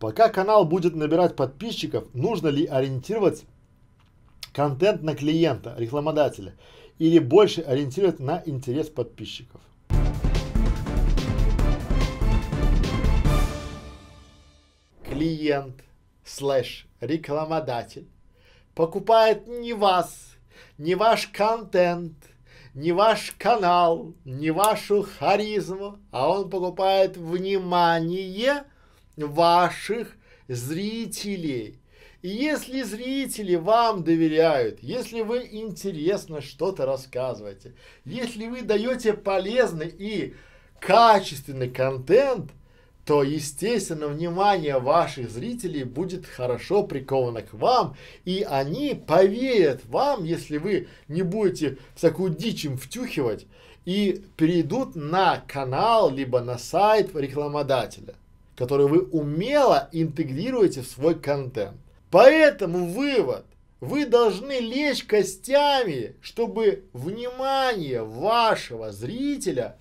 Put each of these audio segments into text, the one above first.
Пока канал будет набирать подписчиков, нужно ли ориентировать контент на клиента, рекламодателя, или больше ориентировать на интерес подписчиков? Клиент слэш рекламодатель покупает не вас, не ваш контент, не ваш канал, не вашу харизму, а он покупает внимание ваших зрителей. И если зрители вам доверяют, если вы интересно что-то рассказываете, если вы даете полезный и качественный контент, то, естественно, внимание ваших зрителей будет хорошо приковано к вам, и они поверят вам, если вы не будете всякую дичь им втюхивать, и перейдут на канал, либо на сайт рекламодателя, который вы умело интегрируете в свой контент. Поэтому вывод. Вы должны лечь костями, чтобы внимание вашего зрителя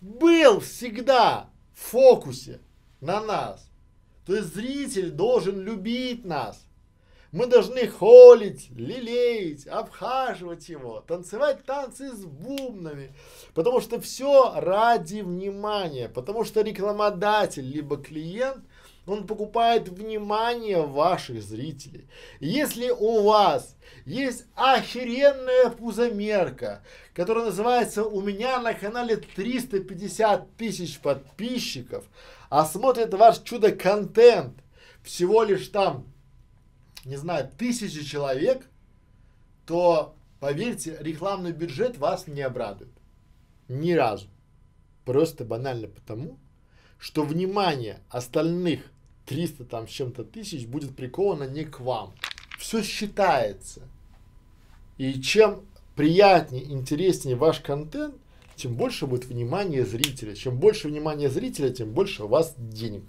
был всегда в фокусе на нас. То есть зритель должен любить нас. Мы должны холить, лелеять, обхаживать его, танцевать танцы с бубнами. Потому что все ради внимания. Потому что рекламодатель, либо клиент – он покупает внимание ваших зрителей. Если у вас есть охеренная пузомерка, которая называется «У меня на канале 350 тысяч подписчиков», а смотрит ваш чудо-контент всего лишь там, не знаю, тысячи человек, то, поверьте, рекламный бюджет вас не обрадует. Ни разу. Просто банально потому, что внимание остальных 300 там с чем-то тысяч будет приковано не к вам. Все считается. И чем приятнее, интереснее ваш контент, тем больше будет внимание зрителя. Чем больше внимания зрителя, тем больше у вас денег.